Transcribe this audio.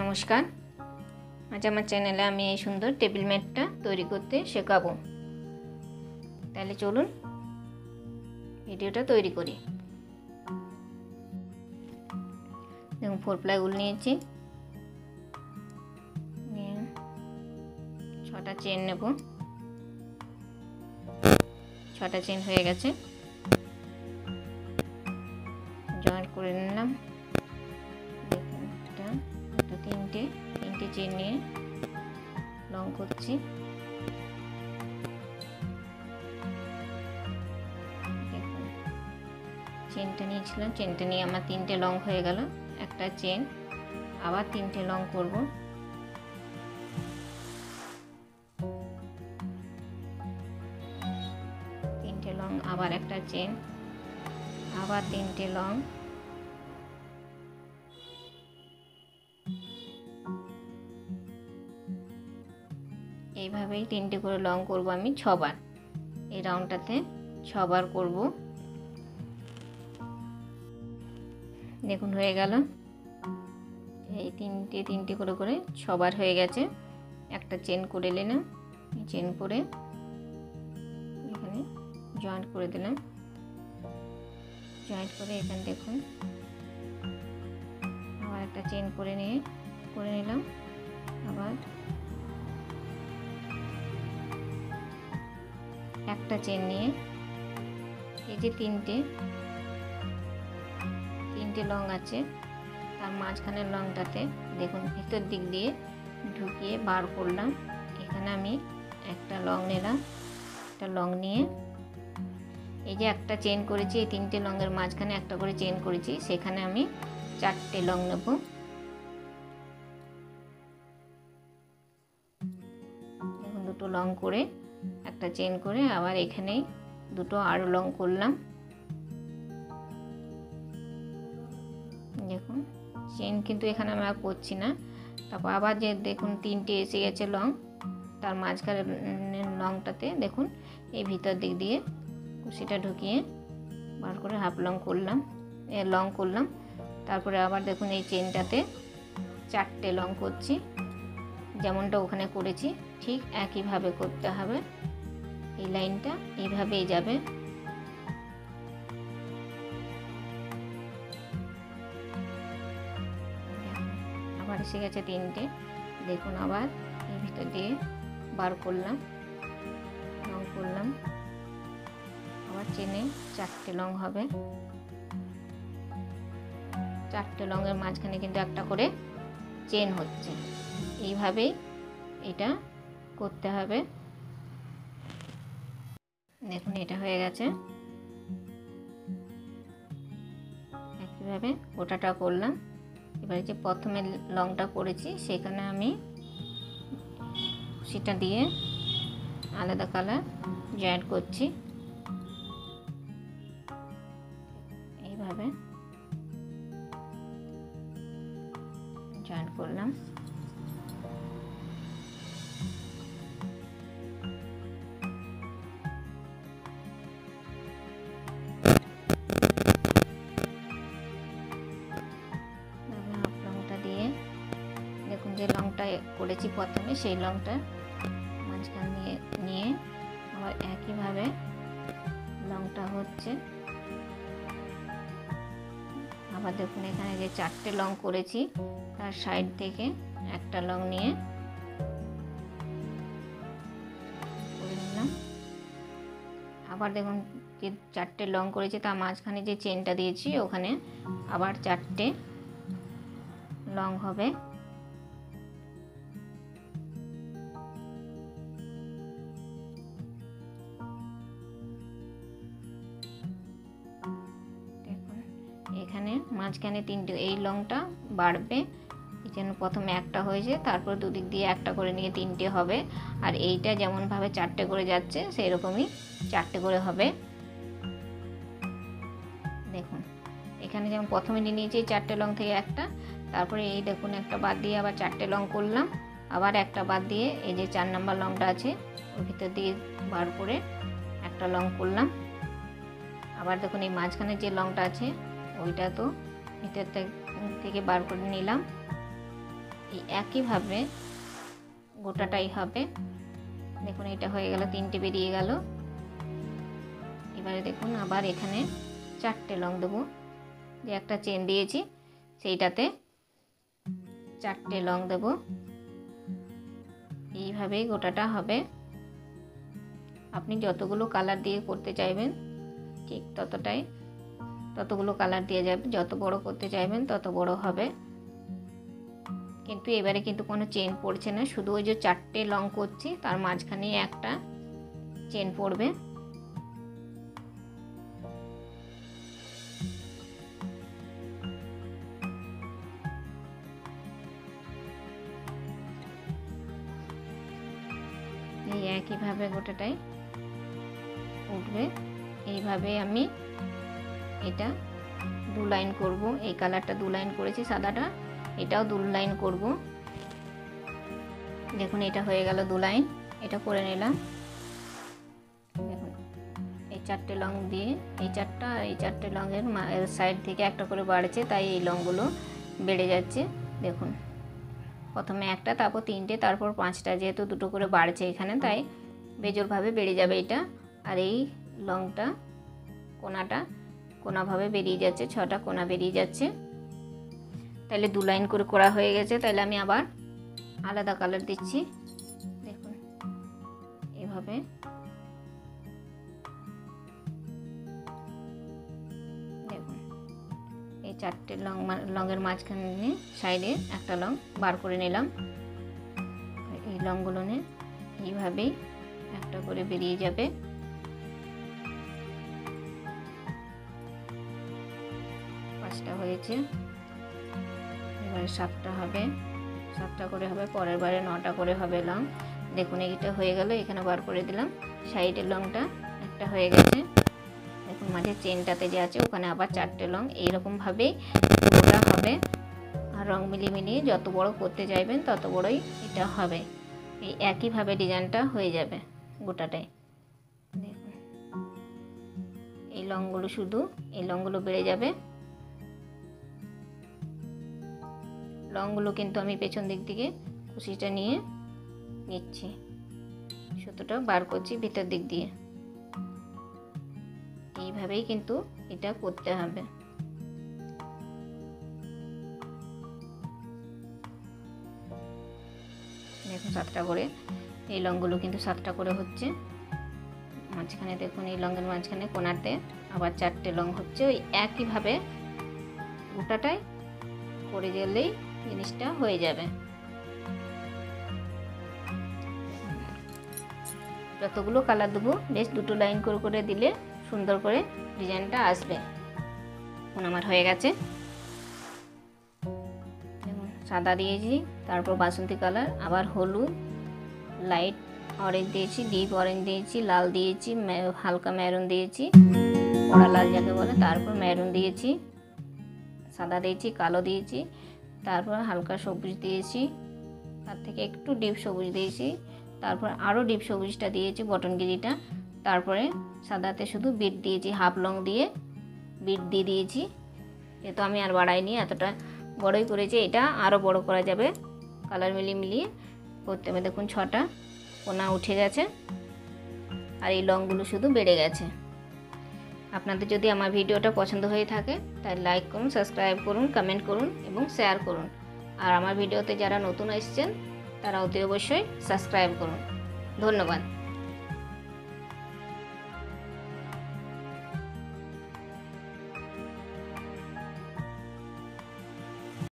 নমস্কার। আজ আমার চ্যানেলে আমি এই সুন্দর টেবিল ম্যাটটা তৈরি করতে শেখাবো। তাহলে চলুন ভিডিওটা তৈরি করি। দেখুন ফোর প্লাইগুলো নিয়েছি। নিয়ে ছটা চেন নেব। ছটা চেন হয়ে গেছে। চেন নিয়ে লং করছি চেনটা নিয়েছিলাম। চেনটা নিয়ে আমার তিনটে লং হয়ে গেল। একটা চেন আবার তিনটে লং করব। তিনটে লং আবার একটা চেন আবার তিনটে লং এইভাবেই তিনটে করে লং করব আমি ছবার। এই রাউন্ডটাতে ছবার করব। দেখুন, হয়ে গেল। এই তিনটে তিনটে করে করে ছবার হয়ে গেছে। একটা চেন করে নিলাম চেন করে এখানে জয়েন্ট করে দিলাম। জয়েন্ট করে এখানে দেখুন, আবার একটা চেন করে নিয়ে, করে নিলাম। আবার একটা চেন নিয়ে, এই যে তিনটে তিনটে লং আছে, তার মাঝখানের লংটাতে দেখুন ভিতর দিক দিয়ে ঢুকিয়ে বার করলাম। এখানে আমি একটা লং নিলাম, একটা লং নিয়ে, এই যে একটা চেন করেছি, এই তিনটে লংয়ের মাঝখানে একটা করে চেন করেছি, সেখানে আমি চারটে লং নেব। দুটো লং করে একটা চেন করে আবার এখানেই দুটো আরও লং করলাম। দেখুন চেন কিন্তু এখানে আমি আর করছি না। তারপর আবার যে দেখুন তিনটে এসে গেছে লং, তার মাঝখানে লংটাতে দেখুন, এই ভিতর দিক দিয়ে কুশিটা ঢুকিয়ে বার করে হাফ লং করলাম, এ লং করলাম। তারপরে আবার দেখুন এই চেনটাতে চারটে লং করছি, যেমনটা ওখানে করেছি। ঠিক একইভাবে করতে হবে। এই লাইনটা এইভাবেই যাবে। আবার এসে গেছে তিনটে। দেখুন আবার এর ভিতর দিয়ে বার করলাম লং করলাম। আবার চেনে চারটে লং হবে। চারটে লংয়ের মাঝখানে কিন্তু একটা করে চেন হচ্ছে। এইভাবেই এটা করতে হবে। দেখুন, এটা হয়ে গেছে। একইভাবে গোটাটা করলাম। এবারে যে প্রথমে লংটা করেছি, সেখানে আমি সেটা দিয়ে আলাদা কালার জয়েন্ট করছি। এইভাবে জয়েন্ট করলাম। যে লংটা করেছি প্রথমে, সেই লংটা মাঝখান দিয়ে নিয়ে আবার একইভাবে লংটা হচ্ছে। আবার দেখুন এখানে যে চারটে লং করেছি, তার সাইড থেকে একটা লং নিয়ে আবার দেখুন যে চারটে লং করেছি, তার মাঝখানে যে চেনটা দিয়েছি, ওখানে আবার চারটে লং হবে। মাঝখানে তিনটে, এই লংটা বাড়বে। এই জন্য প্রথমে একটা হয়েছে তারপর দুদিক দিয়ে একটা করে নিয়ে তিনটে হবে। আর এইটা যেমনভাবে চারটে করে যাচ্ছে সেই রকমই চারটে করে হবে। দেখুন, এখানে যেমন প্রথমে নিয়ে নিয়েছি চারটে লং থেকে একটা, তারপরে এই দেখুন একটা বাদ দিয়ে আবার চারটে লং করলাম। আবার একটা বাদ দিয়ে এই যে চার নাম্বার লংটা আছে, ওর ভিতর দিয়ে বার করে একটা লং করলাম। আবার দেখুন এই মাঝখানে যে লংটা আছে, ওইটা তো ভিতর থেকে বার করে নিলাম। এই একইভাবে গোটাটাই হবে। দেখুন, এটা হয়ে গেল, তিনটে বেরিয়ে গেল। এবারে দেখুন, আবার এখানে চারটে লং দেবো। যে একটা চেন দিয়েছি, সেইটাতে চারটে লং দেব। এইভাবেই গোটাটা হবে। আপনি যতগুলো কালার দিয়ে করতে চাইবেন, ঠিক ততটাই ততগুলো কালার দিয়ে যাবে, যত বড় করতে চাইবেন তত বড় হবে। কিন্তু এবারে কিন্তু কোনো চেন পড়ছে না, শুধু ওই যে চারটে লং করছি, তার মাঝখানে একটা চেন পড়বে। এই একইভাবে গোটাটাই উঠবে। এইভাবে আমি এটা দু লাইন করব। এই কালারটা দু লাইন করেছি, সাদাটা। এটাও দু লাইন করব। দেখুন, এটা হয়ে গেল দু লাইন। এটা করে নিলাম। এই চারটে লং দিয়ে, এই চারটা, এই চারটে লংয়ের সাইড থেকে একটা করে বাড়ছে, তাই এই লংগুলো বেড়ে যাচ্ছে। দেখুন, প্রথমে একটা, তারপর তিনটে, তারপর পাঁচটা, যেহেতু দুটো করে বাড়ছে এখানে, তাই বেজোরভাবে বেড়ে যাবে এটা। আর এই লংটা, কোনাটা কোনাভাবে বেরিয়ে যাচ্ছে, ছটা কোনা বেরিয়ে যাচ্ছে। তাহলে দু লাইন করে করা হয়ে গেছে তাহলে আমি আবার আলাদা কালার দিচ্ছি। দেখুন, এভাবে। দেখুন, এই চারটে লং লংয়ের মাঝখানে সাইডে একটা লং বার করে নিলাম। এই লংগুলো নিয়ে এইভাবেই একটা করে বেরিয়ে যাবে। পাঁচটা হয়েছে। এবারে সাতটা হবে। সাতটা করে হবে, পরের বারে নটা করে হবে লং দেখুন, এইটা হয়ে গেল, এখানে বার করে দিলাম। সাইডের লংটা একটা হয়ে গেছে। দেখুন, মাঝে চেনটাতে যে আছে, ওখানে আবার চারটে লং এইরকমভাবেই পুরোটা হবে। আর রং মিলিয়ে মিলিয়ে যত বড় করতে চাইবেন, তত বড়ই এটা হবে। এই একইভাবে ডিজাইনটা হয়ে যাবে গোটাটাই। দেখুন। এই লংগুলো শুধু, এই লংগুলো বেড়ে যাবে। লংগুলো কিন্তু আমি পেছন দিক থেকে কুশিটা নিয়ে নিচ্ছি। সুতোটা বার করছি ভিতর দিক দিয়ে। এইভাবেই কিন্তু এটা করতে হবে। দেখুন সাতটা করে, এই লংগুলো কিন্তু সাতটা করে হচ্ছে। মাঝখানে দেখুন, এই লংয়ের মাঝখানে কোনাতে আবার চারটে লং হচ্ছে। ওই একইভাবে গোটাটাই করে গেলেই জিনিসটা হয়ে যাবে। যতগুলো কালার দেবো বেশ দুটো লাইন করে করে দিলে সুন্দর করে ডিজাইনটা আসবে। এখন আমার হয়ে গেছে। সাদা দিয়েছি, তারপর বাসন্তী কালার আবার হলুদ লাইট অরেঞ্জ দিয়েছি ডিপ অরেঞ্জ দিয়েছি, লাল দিয়েছি হালকা ম্যারুন দিয়েছি লাল যাকে বলে, তারপর ম্যারুন দিয়েছি, সাদা দিয়েছি, কালো দিয়েছি। তারপর হালকা সবুজ দিয়েছি। তার থেকে একটু ডিপ সবুজ দিয়েছি। তারপর আরও ডিপ সবুজটা দিয়েছি বটনগিরিটা তারপরে সাদাতে শুধু বিট দিয়েছি, হাফ লং দিয়ে বিট দিয়ে দিয়েছি। এ তো আমি আর বাড়াইনি, এতটা বড়ই করেছি। এটা আরও বড় করা যাবে, কালার মিলিয়ে মিলিয়ে। করতে হবে, দেখুন ছটা কোনা উঠে গেছে। আর এই লংগুলো শুধু বেড়ে গেছে। আপনাদের যদি আমার ভিডিওটা পছন্দ হয়ে থাকে, তাই লাইক করুন সাবস্ক্রাইব করুন কমেন্ট করুন এবং শেয়ার করুন। আর আমার ভিডিওতে যারা নতুন এসছেন, তারা অতি অবশ্যই সাবস্ক্রাইব করুন। ধন্যবাদ।